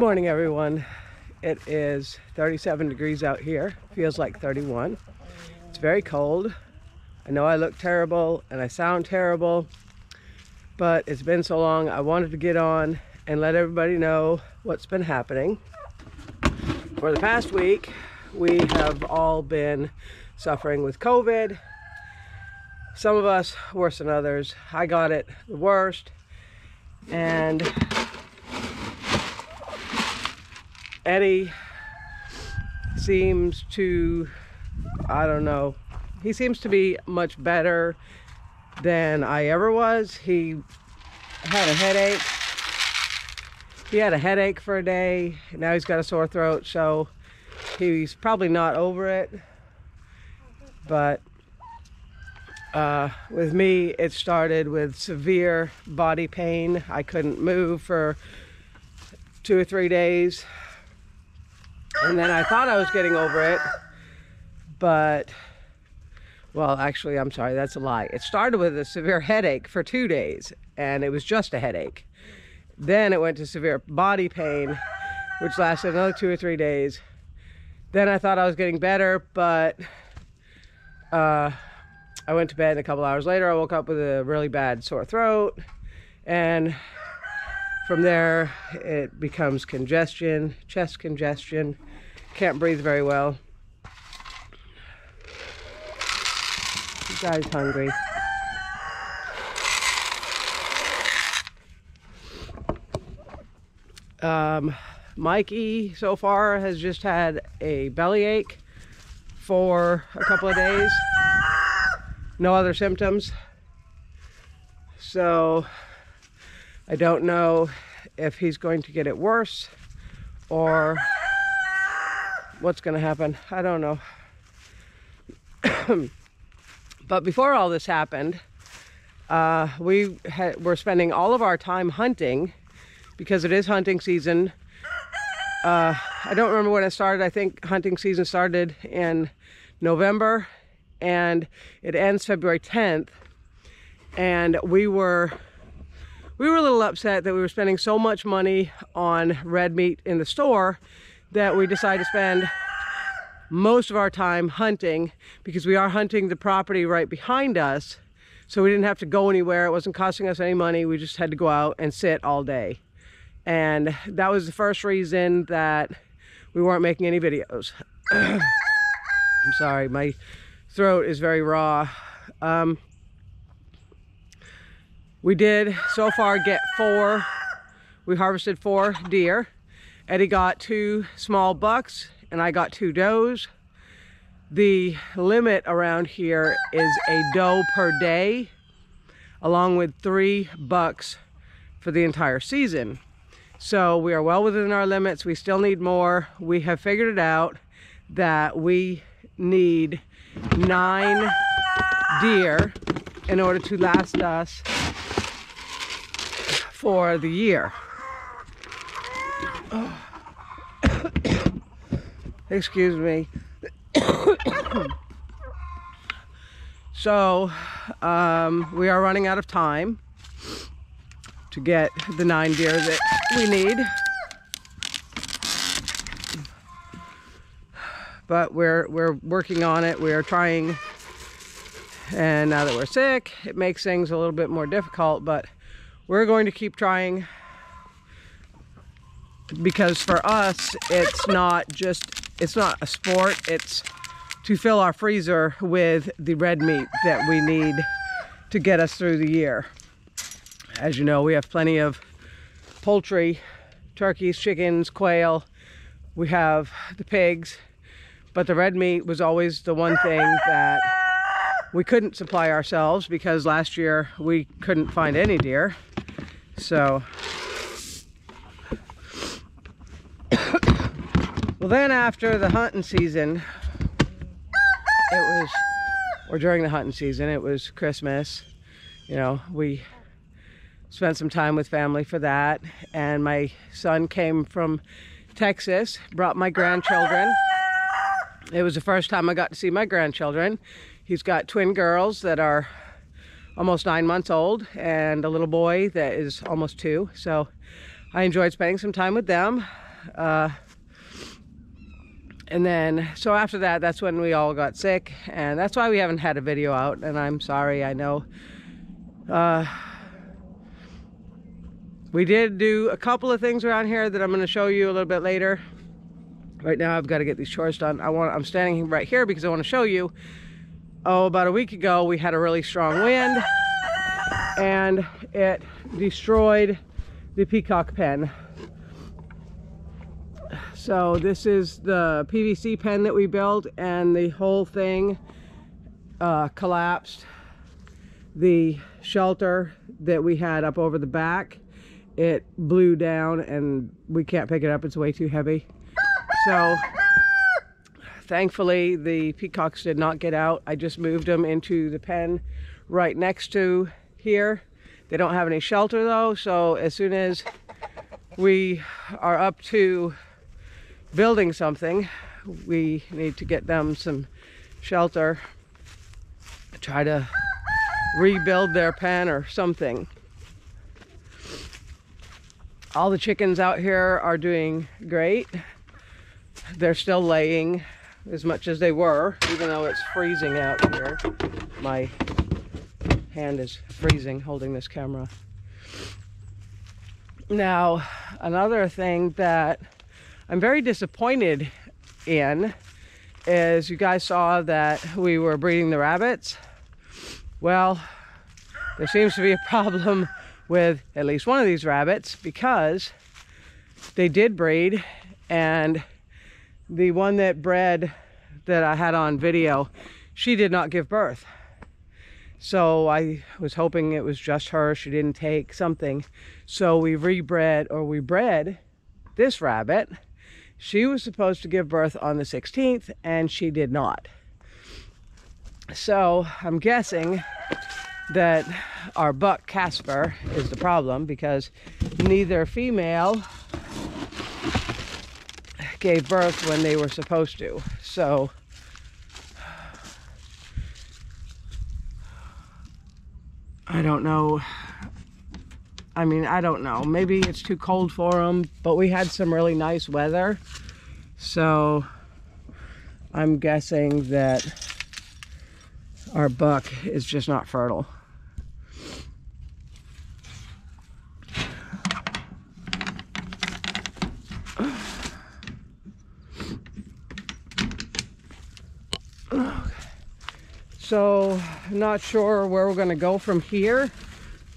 morning, everyone. It is 37 degrees out here. Feels like 31. It's very cold. I know I look terrible and I sound terrible, but it's been so long. I wanted to get on and let everybody know what's been happening. For the past week, we have all been suffering with COVID. Some of us worse than others. I got it the worst. And Eddie seems to, I don't know, he seems to be much better than I ever was. He had a headache. He had a headache for a day. Now he's got a sore throat, so he's probably not over it. But uh, with me, it started with severe body pain. I couldn't move for two or three days. And then I thought I was getting over it, but, well, actually, I'm sorry, that's a lie. It started with a severe headache for two days, and it was just a headache. Then it went to severe body pain, which lasted another two or three days. Then I thought I was getting better, but uh, I went to bed and a couple hours later I woke up with a really bad sore throat and from there it becomes congestion, chest congestion, can't breathe very well. You guys hungry? Um, Mikey so far has just had a bellyache for a couple of days no other symptoms. So I don't know if he's going to get it worse or what's going to happen. I don't know. but before all this happened, uh, we were spending all of our time hunting because it is hunting season. Uh, I don't remember when it started. I think hunting season started in November and it ends February 10th. And we were we were a little upset that we were spending so much money on red meat in the store that we decided to spend most of our time hunting because we are hunting the property right behind us. So we didn't have to go anywhere. It wasn't costing us any money. We just had to go out and sit all day. And that was the first reason that we weren't making any videos. I'm sorry, my throat is very raw. Um, we did so far get four, we harvested four deer. Eddie got two small bucks and I got two does. The limit around here is a doe per day along with three bucks for the entire season. So we are well within our limits. We still need more. We have figured it out that we need nine deer in order to last us for the year. Excuse me. so, um, we are running out of time to get the nine deer that we need. but we're we're working on it. We are trying, and now that we're sick, it makes things a little bit more difficult. But we're going to keep trying because for us, it's not just it's not a sport. It's to fill our freezer with the red meat that we need to get us through the year. As you know, we have plenty of poultry, turkeys, chickens, quail. We have the pigs but the red meat was always the one thing that we couldn't supply ourselves because last year we couldn't find any deer. So, well then after the hunting season, it was, or during the hunting season, it was Christmas. You know, we spent some time with family for that. And my son came from Texas, brought my grandchildren. It was the first time I got to see my grandchildren. He's got twin girls that are almost nine months old and a little boy that is almost two. So I enjoyed spending some time with them. Uh, and then, so after that, that's when we all got sick. And that's why we haven't had a video out. And I'm sorry, I know. Uh, we did do a couple of things around here that I'm going to show you a little bit later. Right now, I've got to get these chores done. I want, I'm standing right here because I want to show you. Oh, about a week ago, we had a really strong wind and it destroyed the peacock pen. So this is the PVC pen that we built and the whole thing uh, collapsed. The shelter that we had up over the back, it blew down and we can't pick it up. It's way too heavy. So thankfully the peacocks did not get out. I just moved them into the pen right next to here. They don't have any shelter though, so as soon as we are up to building something, we need to get them some shelter, try to rebuild their pen or something. All the chickens out here are doing great. They're still laying as much as they were, even though it's freezing out here. My hand is freezing holding this camera. Now, another thing that I'm very disappointed in is you guys saw that we were breeding the rabbits. Well, there seems to be a problem with at least one of these rabbits because they did breed and the one that bred that I had on video, she did not give birth. So I was hoping it was just her. She didn't take something. So we rebred or we bred this rabbit. She was supposed to give birth on the 16th and she did not. So I'm guessing that our buck Casper is the problem because neither female gave birth when they were supposed to. So I don't know. I mean, I don't know. Maybe it's too cold for them, but we had some really nice weather. So I'm guessing that our buck is just not fertile. So, not sure where we're going to go from here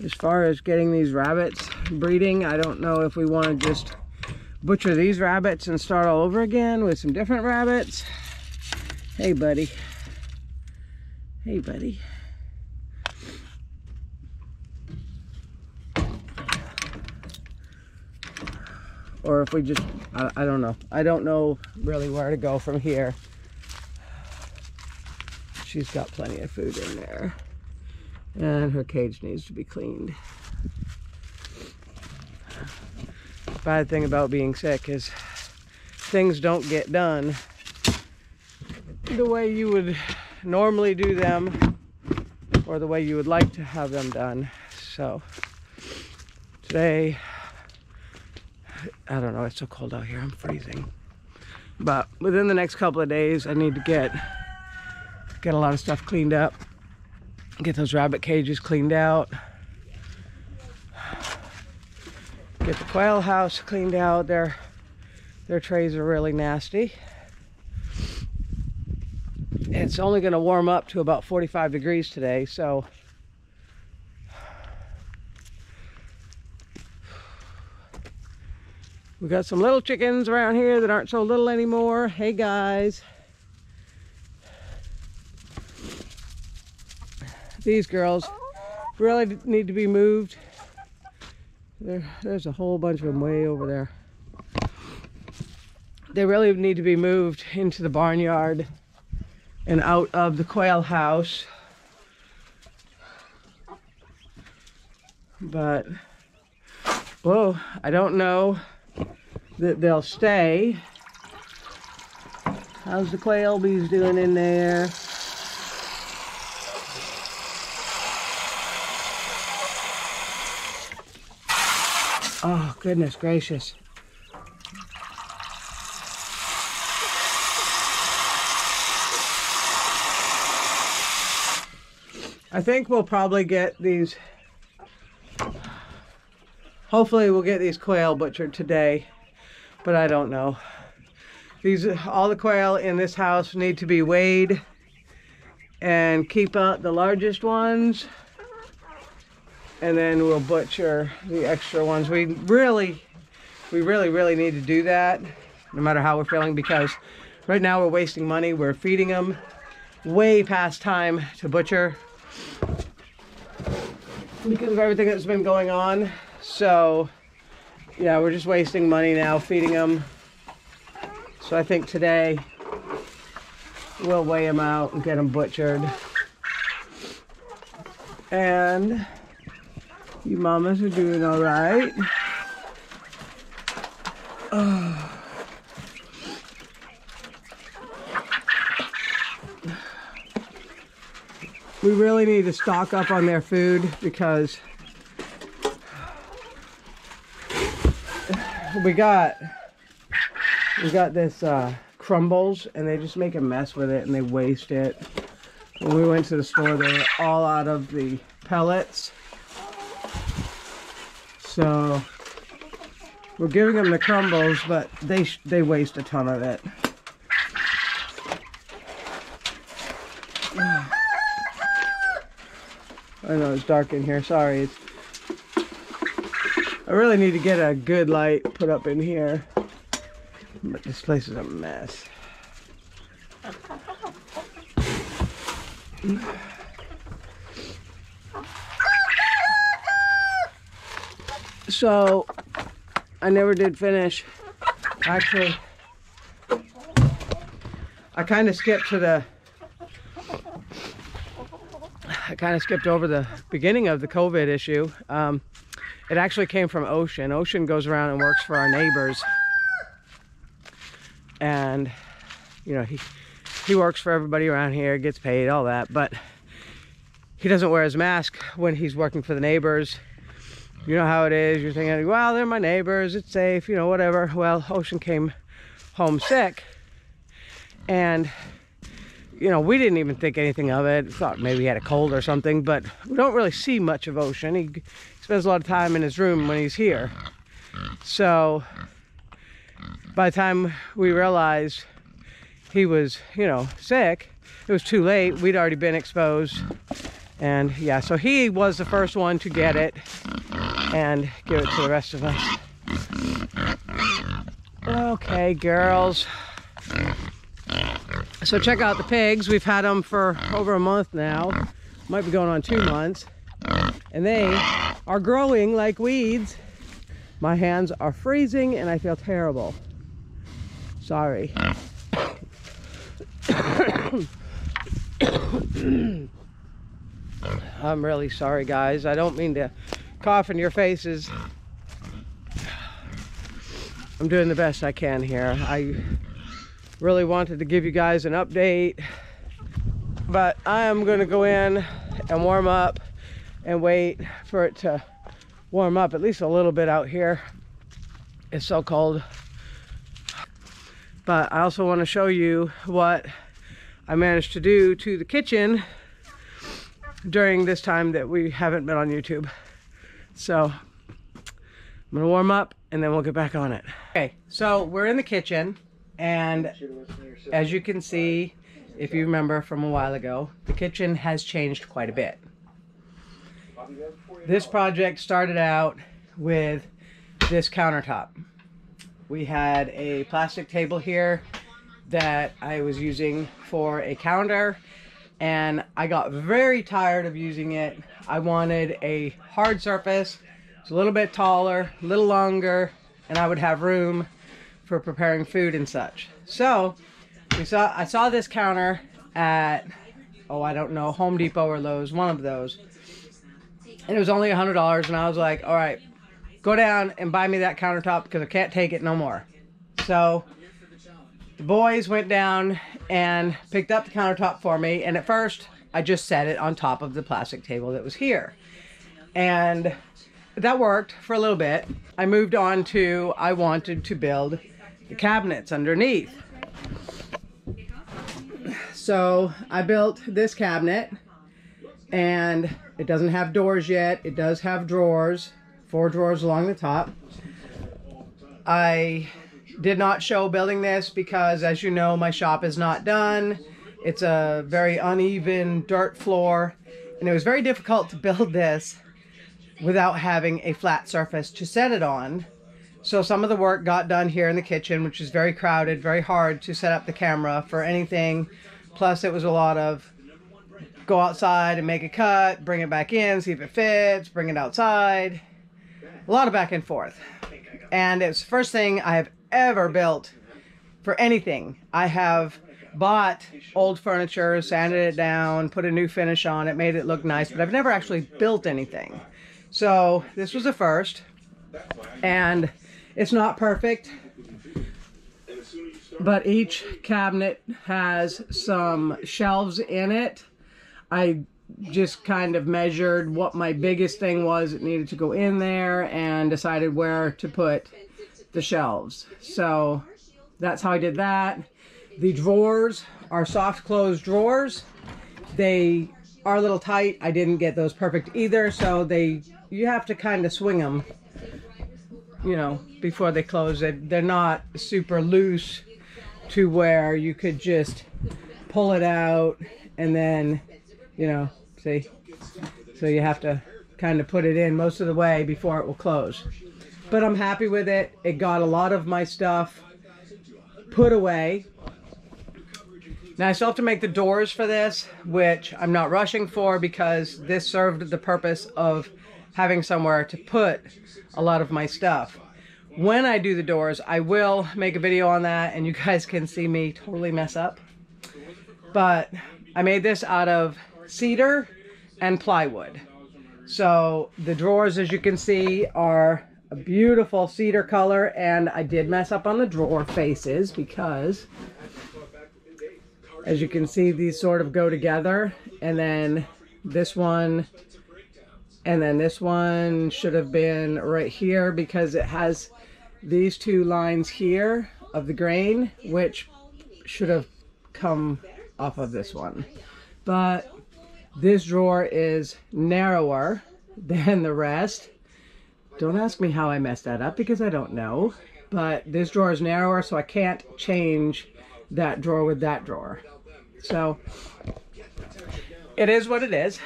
as far as getting these rabbits breeding. I don't know if we want to just butcher these rabbits and start all over again with some different rabbits. Hey, buddy. Hey, buddy. Or if we just, I, I don't know. I don't know really where to go from here. She's got plenty of food in there. And her cage needs to be cleaned. Bad thing about being sick is things don't get done the way you would normally do them or the way you would like to have them done. So today, I don't know, it's so cold out here, I'm freezing. But within the next couple of days, I need to get get a lot of stuff cleaned up. Get those rabbit cages cleaned out. Get the quail house cleaned out. Their their trays are really nasty. It's only going to warm up to about 45 degrees today so. We got some little chickens around here that aren't so little anymore. Hey guys these girls really need to be moved. There, there's a whole bunch of them way over there. They really need to be moved into the barnyard and out of the quail house. But, whoa, I don't know that they'll stay. How's the quail bees doing in there? Goodness gracious. I think we'll probably get these, hopefully we'll get these quail butchered today, but I don't know. These, all the quail in this house need to be weighed and keep out the largest ones and then we'll butcher the extra ones. We really, we really, really need to do that no matter how we're feeling because right now we're wasting money. We're feeding them way past time to butcher because of everything that's been going on. So yeah, we're just wasting money now feeding them. So I think today we'll weigh them out and get them butchered. And you mamas are doing all right. Oh. We really need to stock up on their food because we got we got this uh, crumbles and they just make a mess with it and they waste it. When we went to the store, they were all out of the pellets. So we're giving them the crumbles, but they they waste a ton of it. I know it's dark in here. Sorry. It's, I really need to get a good light put up in here. But this place is a mess. So, I never did finish. Actually, I kind of skipped to the I kind of skipped over the beginning of the COVID issue. Um, it actually came from Ocean. Ocean goes around and works for our neighbors. And, you know, he, he works for everybody around here, gets paid, all that. But he doesn't wear his mask when he's working for the neighbors. You know how it is. You're thinking, well, they're my neighbors. It's safe, you know, whatever. Well, Ocean came home sick. And you know, we didn't even think anything of it. Thought maybe he had a cold or something, but we don't really see much of Ocean. He spends a lot of time in his room when he's here. So by the time we realized he was, you know, sick, it was too late. We'd already been exposed. And yeah, so he was the first one to get it and give it to the rest of us. Okay, girls. So check out the pigs. We've had them for over a month now. Might be going on two months. And they are growing like weeds. My hands are freezing and I feel terrible. Sorry. I'm really sorry guys. I don't mean to cough in your faces. I'm doing the best I can here. I really wanted to give you guys an update but I am going to go in and warm up and wait for it to warm up at least a little bit out here it's so cold but I also want to show you what I managed to do to the kitchen during this time that we haven't been on YouTube so I'm gonna warm up and then we'll get back on it okay so we're in the kitchen and as you can see, if you remember from a while ago, the kitchen has changed quite a bit. This project started out with this countertop. We had a plastic table here that I was using for a counter and I got very tired of using it. I wanted a hard surface, it's a little bit taller, a little longer, and I would have room for preparing food and such. So we saw I saw this counter at oh I don't know Home Depot or Lowe's, one of those, and it was only a hundred dollars. And I was like, all right, go down and buy me that countertop because I can't take it no more. So the boys went down and picked up the countertop for me. And at first, I just set it on top of the plastic table that was here, and that worked for a little bit. I moved on to I wanted to build the cabinets underneath. So I built this cabinet And it doesn't have doors yet. It does have drawers, four drawers along the top. I did not show building this because as you know, my shop is not done. It's a very uneven dirt floor and it was very difficult to build this without having a flat surface to set it on. So some of the work got done here in the kitchen, which is very crowded, very hard to set up the camera for anything. Plus it was a lot of go outside and make a cut, bring it back in, see if it fits, bring it outside. A lot of back and forth. And it's the first thing I have ever built for anything. I have bought old furniture, sanded it down, put a new finish on it, made it look nice, but I've never actually built anything. So this was a first. And it's not perfect, but each cabinet has some shelves in it. I just kind of measured what my biggest thing was that needed to go in there and decided where to put the shelves. So that's how I did that. The drawers are soft close drawers. They are a little tight. I didn't get those perfect either, so they you have to kind of swing them, you know, before they close. They, they're not super loose to where you could just pull it out and then, you know, see. So you have to kind of put it in most of the way before it will close. But I'm happy with it. It got a lot of my stuff put away. Now I still have to make the doors for this, which I'm not rushing for because this served the purpose of having somewhere to put a lot of my stuff. When I do the doors, I will make a video on that and you guys can see me totally mess up. But I made this out of cedar and plywood. So the drawers, as you can see, are a beautiful cedar color and I did mess up on the drawer faces because as you can see these sort of go together and then this one and then this one should have been right here because it has these two lines here of the grain which should have come off of this one. But this drawer is narrower than the rest don't ask me how I messed that up because I don't know. But this drawer is narrower, so I can't change that drawer with that drawer. So it is what it is.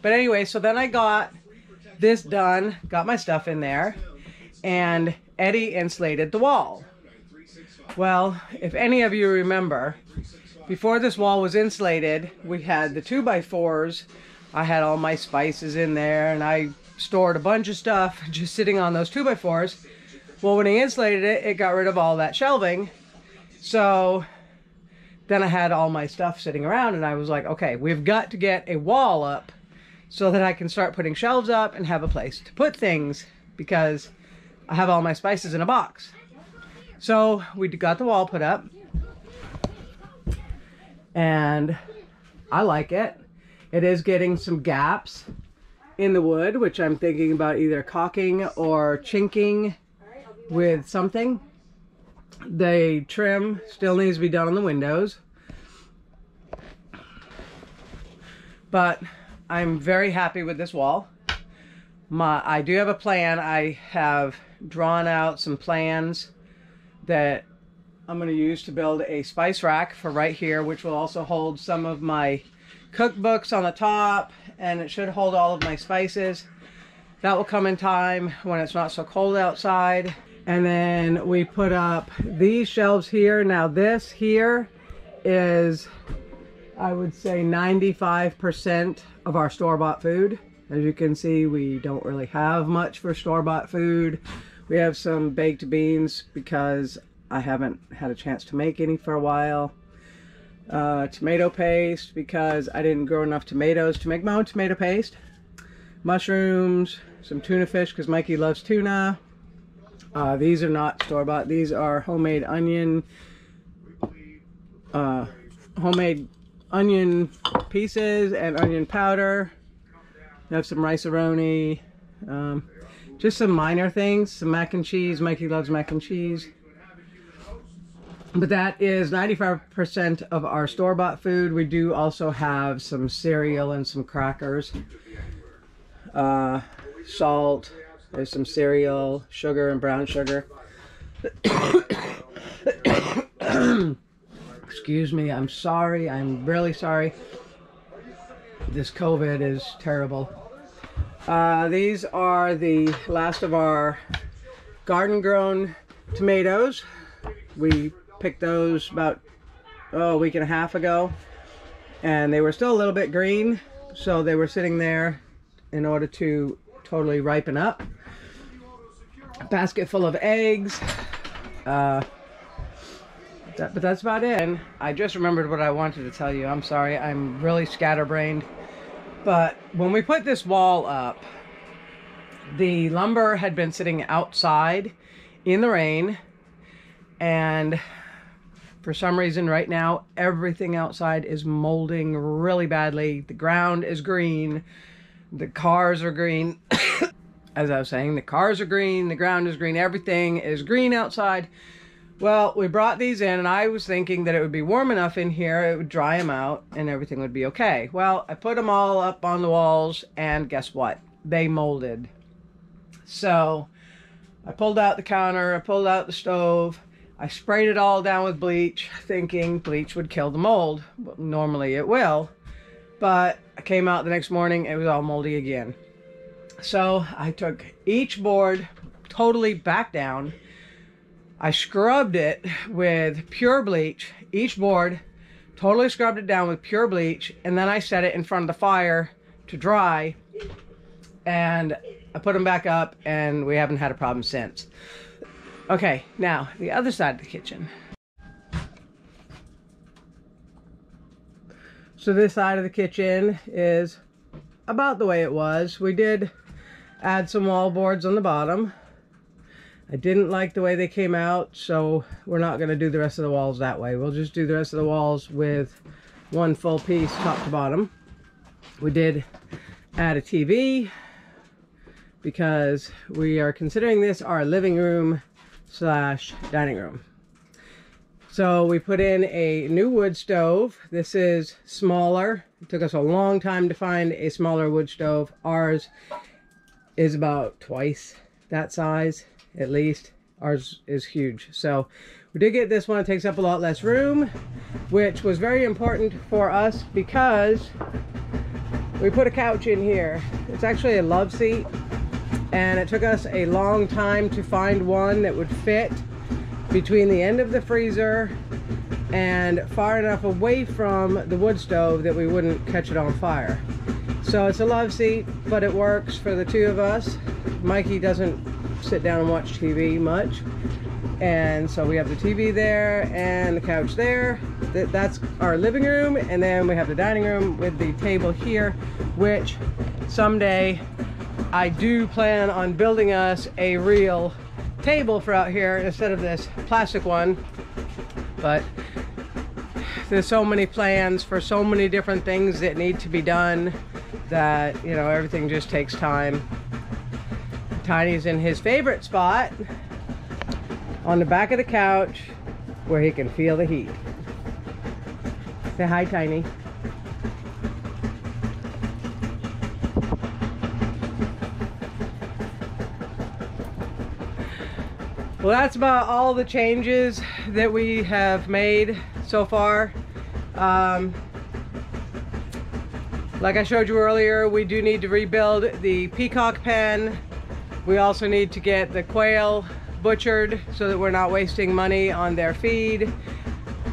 But anyway, so then I got this done, got my stuff in there, and Eddie insulated the wall. Well, if any of you remember, before this wall was insulated, we had the 2 by 4s I had all my spices in there, and I stored a bunch of stuff just sitting on those 2x4s. Well, when he insulated it, it got rid of all that shelving. So then I had all my stuff sitting around and I was like, okay, we've got to get a wall up so that I can start putting shelves up and have a place to put things because I have all my spices in a box. So we got the wall put up and I like it. It is getting some gaps in the wood, which I'm thinking about either caulking or chinking with something. The trim still needs to be done on the windows. But I'm very happy with this wall. My, I do have a plan. I have drawn out some plans that I'm going to use to build a spice rack for right here, which will also hold some of my cookbooks on the top and it should hold all of my spices. That will come in time when it's not so cold outside. And then we put up these shelves here. Now this here is, I would say 95% of our store-bought food. As you can see, we don't really have much for store-bought food. We have some baked beans because I haven't had a chance to make any for a while uh, tomato paste because I didn't grow enough tomatoes to make my own tomato paste, mushrooms, some tuna fish because Mikey loves tuna. Uh, these are not store-bought. These are homemade onion, uh, homemade onion pieces and onion powder. I have some rice-a-roni, um, just some minor things, some mac and cheese. Mikey loves mac and cheese. But that is 95% of our store-bought food. We do also have some cereal and some crackers. Uh, salt, there's some cereal, sugar and brown sugar. Excuse me, I'm sorry. I'm really sorry. This COVID is terrible. Uh, these are the last of our garden grown tomatoes. We picked those about oh, a week and a half ago and they were still a little bit green so they were sitting there in order to totally ripen up. A basket full of eggs. Uh, that, but that's about it. And I just remembered what I wanted to tell you. I'm sorry, I'm really scatterbrained. But when we put this wall up, the lumber had been sitting outside in the rain and for some reason right now everything outside is molding really badly. The ground is green. The cars are green. As i was saying the cars are green the ground is green everything is green outside. Well we brought these in and i was thinking that it would be warm enough in here it would dry them out and everything would be okay. Well i put them all up on the walls and guess what? They molded. So i pulled out the counter i pulled out the stove I sprayed it all down with bleach, thinking bleach would kill the mold. Normally it will, but I came out the next morning, it was all moldy again. So I took each board totally back down. I scrubbed it with pure bleach, each board, totally scrubbed it down with pure bleach, and then I set it in front of the fire to dry. And I put them back up, and we haven't had a problem since. Okay, now the other side of the kitchen. So this side of the kitchen is about the way it was. We did add some wall boards on the bottom. I didn't like the way they came out, so we're not going to do the rest of the walls that way. We'll just do the rest of the walls with one full piece top to bottom. We did add a TV because we are considering this our living room slash dining room. So we put in a new wood stove. This is smaller. It took us a long time to find a smaller wood stove. Ours is about twice that size, at least. Ours is huge. So we did get this one. It takes up a lot less room, which was very important for us because we put a couch in here. It's actually a love seat and it took us a long time to find one that would fit between the end of the freezer and far enough away from the wood stove that we wouldn't catch it on fire. So it's a love seat, but it works for the two of us. Mikey doesn't sit down and watch TV much. And so we have the TV there and the couch there. That's our living room. And then we have the dining room with the table here, which someday I do plan on building us a real table for out here instead of this plastic one. But there's so many plans for so many different things that need to be done that, you know, everything just takes time. Tiny's in his favorite spot on the back of the couch where he can feel the heat. Say hi, Tiny. Well, that's about all the changes that we have made so far. Um, like I showed you earlier, we do need to rebuild the peacock pen. We also need to get the quail butchered so that we're not wasting money on their feed.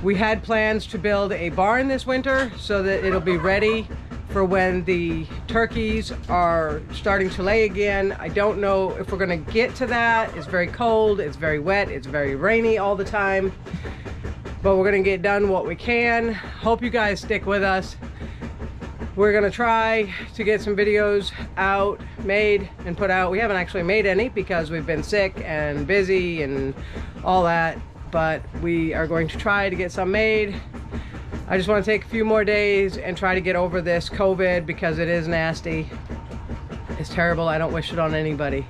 We had plans to build a barn this winter so that it'll be ready for when the turkeys are starting to lay again. I don't know if we're gonna get to that. It's very cold, it's very wet, it's very rainy all the time. But we're gonna get done what we can. Hope you guys stick with us. We're gonna try to get some videos out, made, and put out. We haven't actually made any because we've been sick and busy and all that. But we are going to try to get some made I just want to take a few more days and try to get over this COVID because it is nasty. It's terrible. I don't wish it on anybody.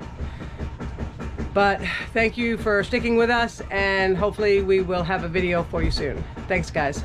But thank you for sticking with us and hopefully we will have a video for you soon. Thanks guys.